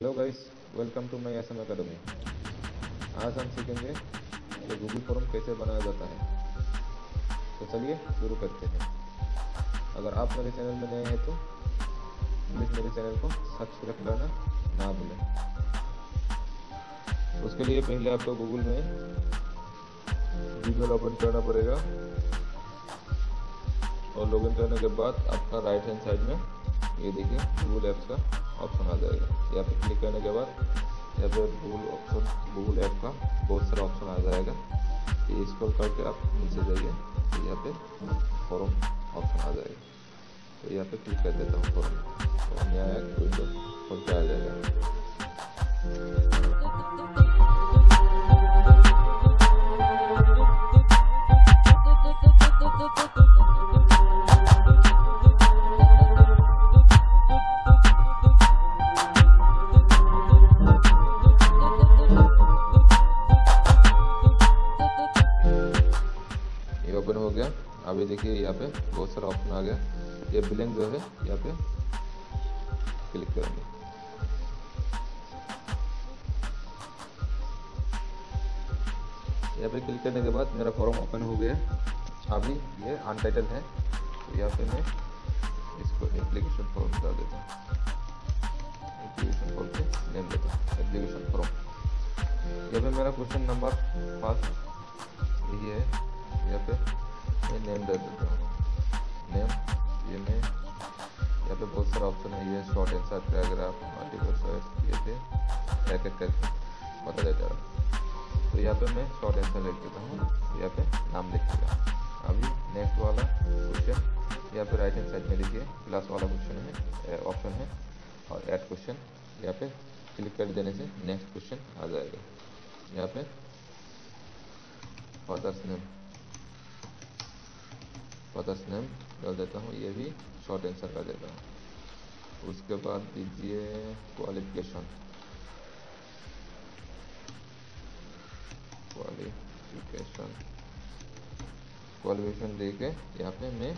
Hello guys welcome to my SM academy आज हम सीखेंगे कि गूगल फॉर्म कैसे बनाया जाता है। तो चलिए शुरू करते हैं। अगर आप मेरे चैनल में नए हैं तो प्लीज़ मेरे चैनल को सब्सक्राइब करना ना भूलें। उसके लिए पहले आपको गूगल में गूगल ओपन करना पड़ेगा। और लॉगिन करने के बाद आपका राइट हैंड साइड में ये देखिए गूगल एप्स का ऑप्शन आ जाएगा। यहाँ पे क्लिक करने के बाद यहाँ पे गूगल ऑप्शन गूगल ऐप का बहुत सारा ऑप्शन आ जाएगा। ये स्क्रॉल करके आप नीचे जाइए तो यहाँ पे फॉरम ऑप्शन आ जाएगा। तो यहाँ पे क्लिक कर देता हूँ फॉरम तो यहाँ एक विंडो खोल के आ जाएगा। ओपन हो गया। अभी देखिए, यहाँ पे बहुत सारा ऑप्शन आ गया। ये बिलिंग जो है, यहाँ पे क्लिक करेंगे। यहाँ पे क्लिक करने के बाद मेरा फॉर्म ओपन हो गया। अभी ये अनटाइटल है। तो यहाँ पे मैं इसको एप्लीकेशन फॉर्म डाल देता हूँ। एप्लीकेशन फॉर्म यहाँ पे मेरा क्वेश्चन नंबर फ़र्स्ट यही है। यहाँ पे मैं नेम दे देता हूँ नेम ये मैं यहाँ पे बहुत सारा ऑप्शन है ये शॉर्ट आंसर पैराग्राफ चॉइस ये पे एक एक करके बता देता है तो यहाँ पे मैं शॉर्ट आंसर लिख देता हूँ यहाँ पे नाम लिखिएगा अभी नेक्स्ट वाला क्वेश्चन यहाँ पे राइट हैंड साइड में देखिए प्लस वाला क्वेश्चन है ऑप्शन है और एड क्वेश्चन यहाँ पे क्लिक कर देने से नेक्स्ट क्वेश्चन आ जाएगा यहाँ पे फादर्स नेम फादर्स नेम डाल देता हूँ, ये भी शॉर्ट आंसर कर देता हूँ। उसके बाद दीजिए क्वालिफिकेशन क्वालिफिकेशन क्वालिफिकेशन दे के यहाँ पे मैं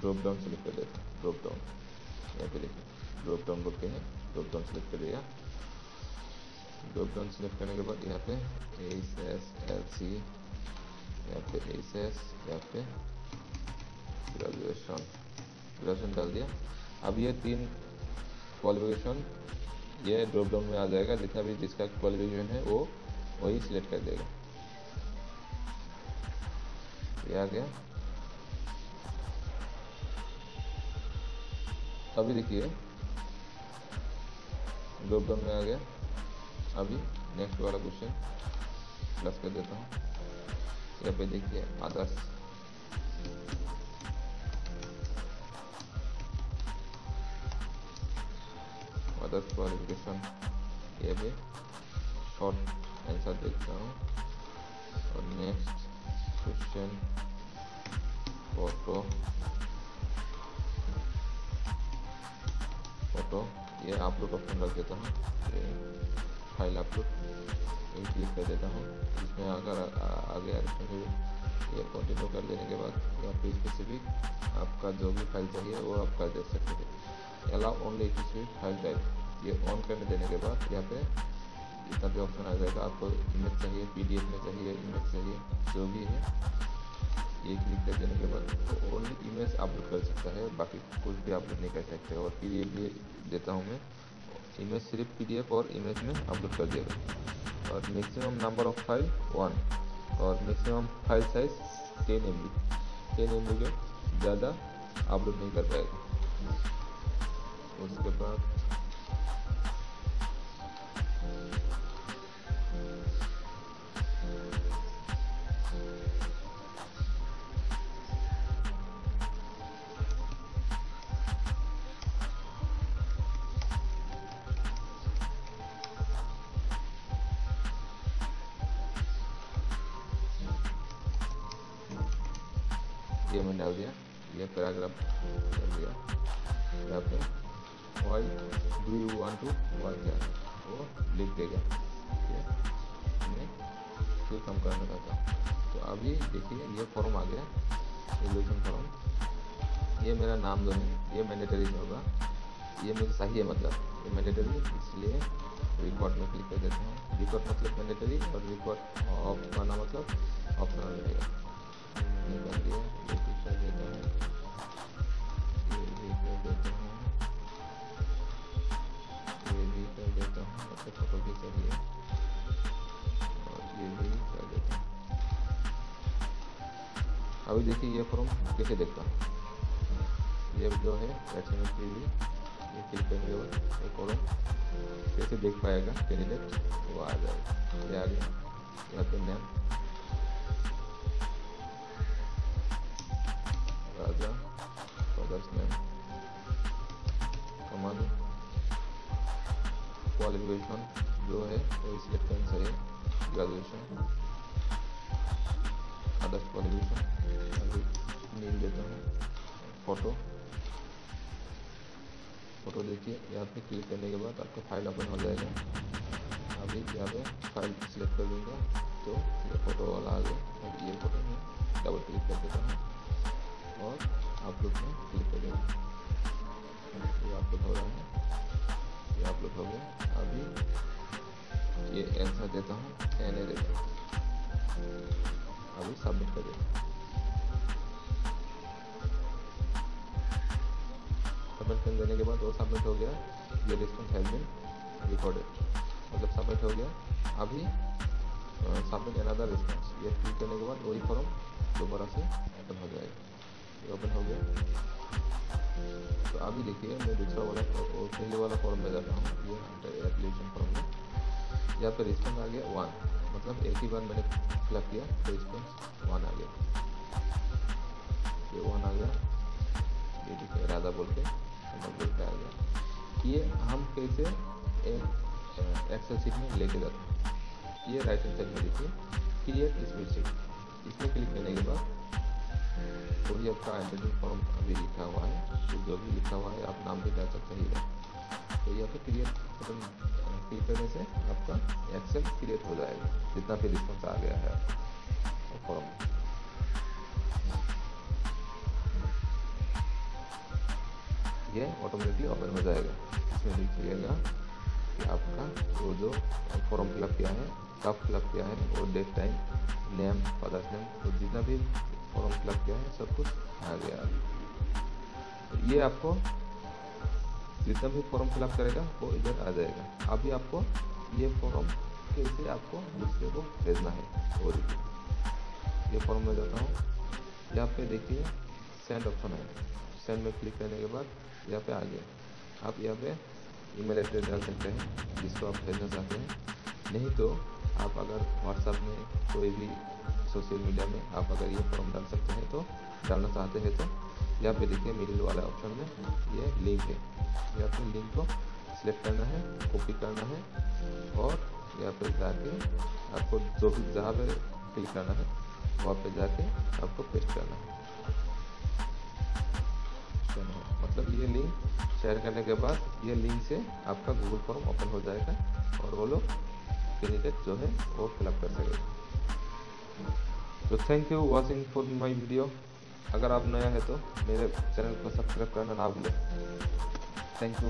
ड्रॉप डाउन सेलेक्ट कर देता हूँ ड्रॉप डाउन यहाँ पे देखिए ड्रॉप डाउन बोल के है ड्रॉप डाउन सेलेक्ट कर दिया ड्रॉप डाउन सेलेक्ट करने के बाद यहाँ पे एस एस एल सी यहाँ पे एस एस यहाँ पे ग्रेजुएशन ग्रेजुएशन डाल दिया अब ये तीन क्वालिफिकेशन ये ड्रॉप डाउन में आ जाएगा जितना भी जिसका क्वालिफिकेशन है वो वही सिलेक्ट कर देगा ये आ गया अभी देखिए ड्रॉप डाउन में आ गया अभी नेक्स्ट वाला क्वेश्चन प्लस कर देता हूँ यहाँ पे देखिए अदर्स अदर्स क्वालिफिकेशन ये भी शॉर्ट आंसर देखता हूँ। और नेक्स्ट क्वेश्चन फ़ोटो फ़ोटो ये अपलोड ऑप्शन रख देता हूँ। ये फ़ाइल अपलोड ये क्लिक कर देता हूँ। इसमें अगर आगे ये कंटिन्यू कर देने के बाद यहाँ पे स्पेसिफिक आपका जो भी फ़ाइल चाहिए, वो आप कर दे सकते हैं। Allow only specific file type ये ऑन करने देने के बाद यहाँ पे इतना भी ऑप्शन आ जाएगा। आपको इमेज चाहिए पीडीएफ में चाहिए इमेज चाहिए, जो भी है, ये क्लिक कर देने के बाद तो ओनली इमेज अपलोड कर सकता है। बाकी कुछ भी अपलोड नहीं कर सकते। और पीडीएफ भी देता हूँ मैं। इमेज सिर्फ़ पीडीएफ और इमेज में अपलोड कर देगा और maximum number of file one और maximum file size ten M B ten M B के ज़्यादा अपलोड नहीं कर पाएगा। उसके बाद ये मैंने डाल दिया। ये पैराग्राफ डाल दिया यहाँ पे why do you want to work क्या? वो लिख देगा फिर कम करना चाहता हूँ तो अभी देखिए, ये फॉर्म आ गया। एलिवेशन फॉर्म ये मेरा नाम जो है, ये मैंडेटरी होगा, ये मुझे सही है मतलब। ये मैंडेटरी इसलिए रिकॉर्ड में क्लिक कर देते हैं। रिकॉर्ड मतलब मैंडेटरी और रिकॉर्ड ऑफ़ करना मतलब ऑप्शनल रहेगा। ये ये और ये अभी देखिए ये फॉर्म कैसे देखता हूँ। ये जो है एच एम एल ये क्लिक करेंगे वो एक और कैसे देख पाएगा कैंडिडेट वो आ जाएगा। ये आ गया। यहाँ पे नेम क्वालिफिकेशन जो है वो सिलेक्ट करना चाहिए ग्रेजुएशन अदर्स क्वालिफिकेशन नील देता हूँ फ़ोटो फ़ोटो देखिए, यहाँ पे क्लिक करने के बाद आपका फ़ाइल ओपन हो जाएगा। अभी यहाँ पे फ़ाइल सिलेक्ट कर दूँगा तो ये फ़ोटो वाला आ गया, और ये फ़ोटो में डबल क्लिक कर देता हूँ, और आप लोग क्लिक कर। देंगे ये अपलोड हो रहा है। ये अपलोड हो गया अभी ये आंसर देता हूँ। एन ए देता हूँ। अभी सबमिट कर देता हूँ। सबमिट कर देने के बाद वो सबमिट हो गया। ये रिस्पॉन्स हैज़ बिन रिकॉर्डेड मतलब सबमिट हो गया। अभी सबमिट अनदर रिस्पॉन्स ये क्लिक करने के बाद वही फॉर्म दोबारा से ओपन हो जाएगा। ओपन हो गया। अभी देखिए, मैं दूसरा वाला पहले वाला फॉर्म में जाता हूँ, ये एप्लीकेशन फॉर्म में। यहाँ पर रिस्पॉन्स आ गया वन मतलब एक ही बार मैंने फिलअप किया तो रिस्पॉन्स वन आ गया। ये वन आ गया। ये देखिए, राधा बोल के पे आ गया। ये हम कैसे एक्सेल सीट में लेके जाते हैं? ये राइट हैंड साइड में देखिए क्रिएट स्प्रेडशीट इसमें क्लिक करने के बाद वही आपका आइडेंटिटी फॉर्म अभी लिखा हुआ है तो जो भी लिखा हुआ है, आप नाम भी डाल सकते हैं। तो यहाँ पे क्रिएट बटन क्लिक करने से आपका एक्सेल क्रिएट हो जाएगा, जितना भी रिस्पॉन्स आ गया है। फॉर्म ये ऑटोमेटिकली ओपन हो जाएगा। इसमें देखिएगा कि आपका वो जो फॉर्म फिलअप किया है, कब फिलअप किया है वो date time name father's name तो जितना भी फॉर्म फिलअप किया है सब कुछ। आ गया। ये आपको जितना भी फॉर्म फिलअप करेगा, वो इधर आ जाएगा। अभी आपको ये फॉर्म कैसे आपको दूसरे को भेजना है, वो देखिए। ये फॉर्म में जाता हूँ। यहाँ पे देखिए सेंड ऑप्शन है। सेंड में क्लिक करने के बाद यहाँ पे आ गया। आप यहाँ पे ईमेल एड्रेस डाल सकते हैं, जिसको आप भेजना चाहते हैं। नहीं तो आप अगर व्हाट्सएप में कोई भी सोशल मीडिया में आप अगर ये फॉर्म डाल सकते हैं तो डालना चाहते हैं तो यहाँ पे देखिए मिडिल वाला ऑप्शन में ये लिंक है। यहाँ पे लिंक को सिलेक्ट करना है कॉपी करना है और यहाँ पे जाके आपको जो भी जहाँ पे क्लिक करना है, वहाँ पे जाके आपको पेस्ट करना है। मतलब ये लिंक शेयर करने के बाद ये लिंक से आपका गूगल फॉर्म ओपन हो जाएगा और वो लोग कैंडिडेट जो है वो फिलअप कर सकेगा। तो thank you watching for my video अगर आप नया है तो मेरे चैनल को सब्सक्राइब करना ना भूलें। Thank you